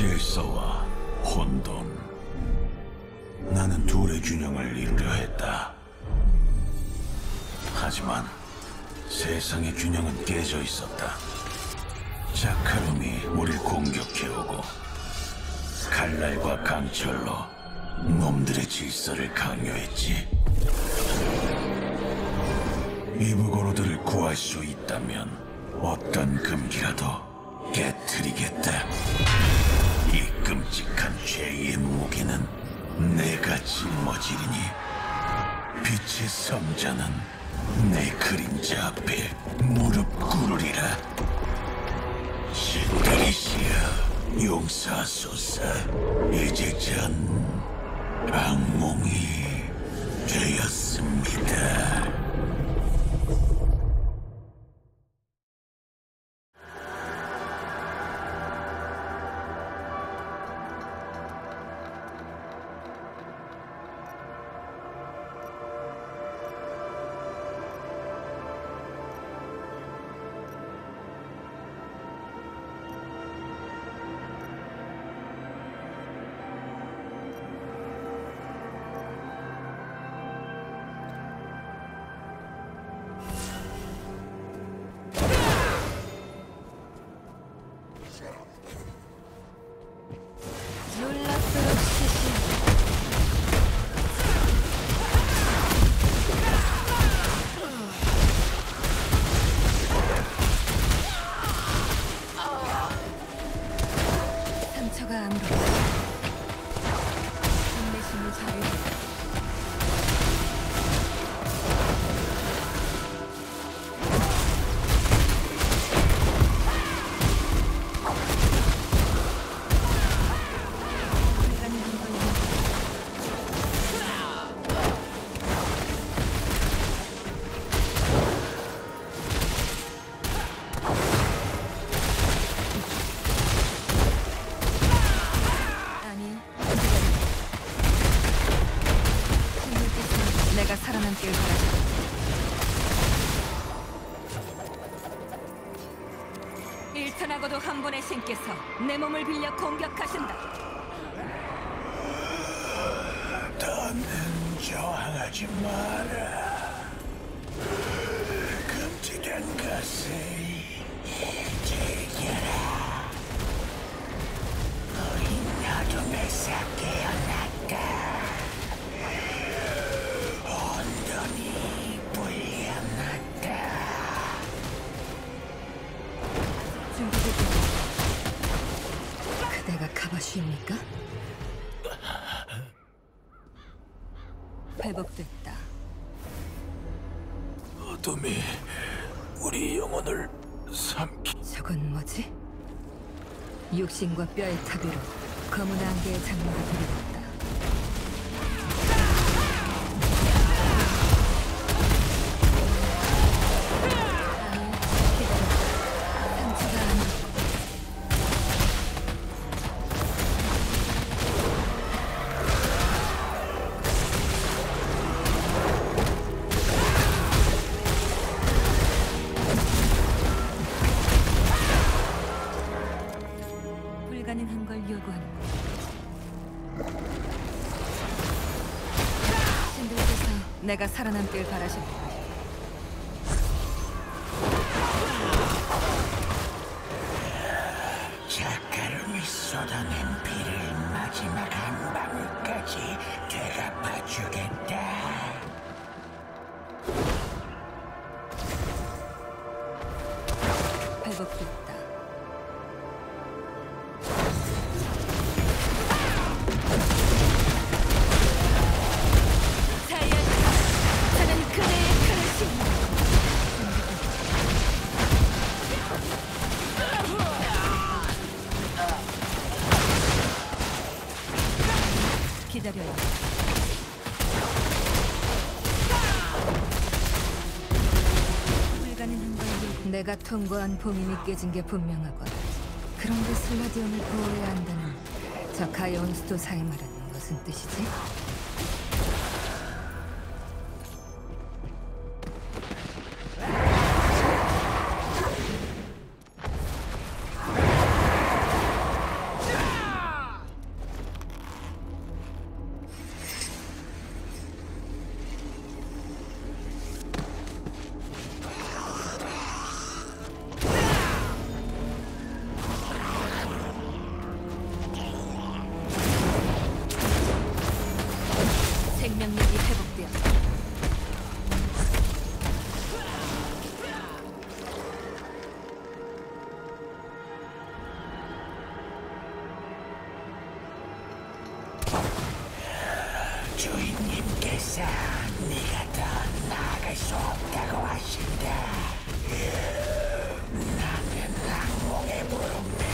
질서와 혼돈. 나는 둘의 균형을 이루려 했다. 하지만 세상의 균형은 깨져 있었다. 자카lum이 우릴 공격해오고 칼날과 강철로 놈들의 질서를 강요했지. 이브고로들을 구할 수 있다면 어떤 금기라도 깨뜨리겠다. 성자는 내 그림자 앞에 무릎 꿇으리라. 신들이시여 용서하소서 이제 전 악몽이 되었습니다. 인내심을 자유 아니 일천하고도 한 분의 신께서 내 몸을 빌려 공격하신다 더는 저항하지 마라. 끔찍한 것을 회복됐다 어둠이 우리 영혼을 삼키. 저건 뭐지? 육신과 뼈의 타비로 검은 안개의 장마가 들이 내가 살아남길 바라십니다. 작가름이 쏟아낸 비를 마지막 한 방울까지 되갚아주겠다. 회복됐 내가 통과한 봉인이 깨진 게 분명하군. 그런데 슬라디온을 보호해야 한다는 저 가여운 수도사의 말은 무슨 뜻이지? 주인님께서 네가 더 나아갈 수 없다고 하신다. 나는 악몽의 무릎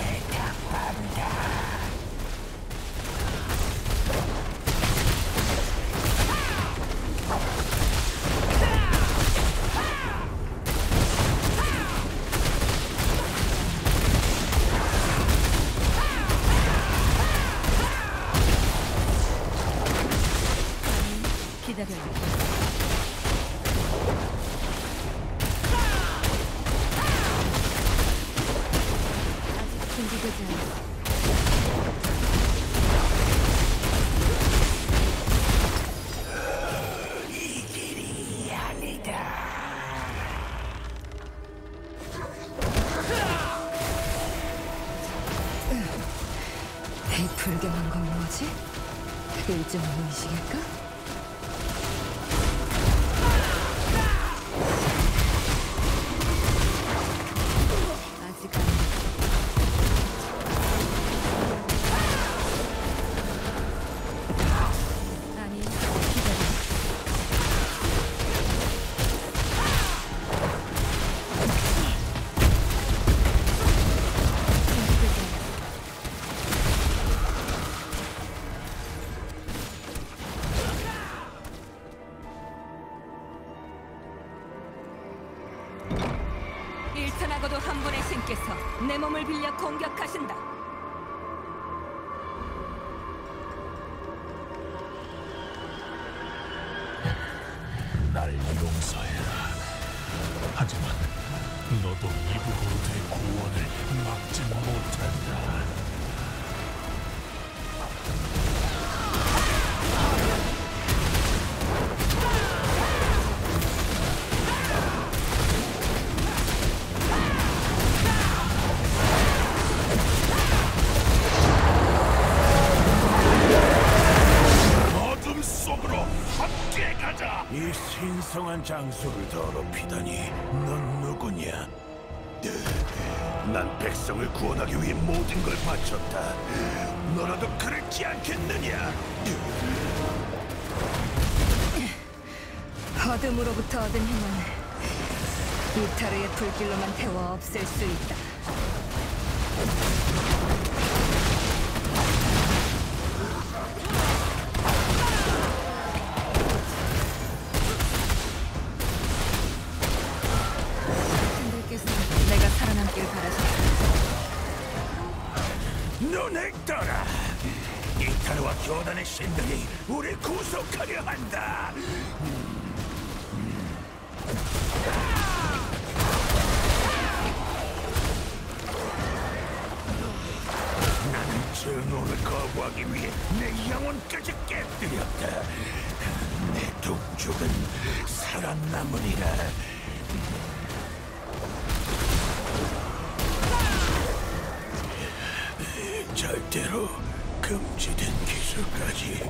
불경한 건 뭐지? 일종의 의식일까? 일탄하고도 한 분의 신께서 내 몸을 빌려 공격하신다. 날 용서해라. 하지만 너도 이브고르드의 구원을 막지 못한다. 이 신성한 장소를 더럽히다니 넌 누구냐? 난 백성을 구원하기 위해 모든 걸 바쳤다. 너라도 그렇지 않겠느냐? 어둠으로부터 얻은 힘은 이타르의 불길로만 태워 없앨 수 있다. 눈을 떠라! 이타르와 교단의 신들이 우리 구속하려 한다! 나는 증오를 거부하기 위해 내 영혼까지 깨뜨렸다. 내 동족은 살아남으리라. 절대로 금지된 기술까지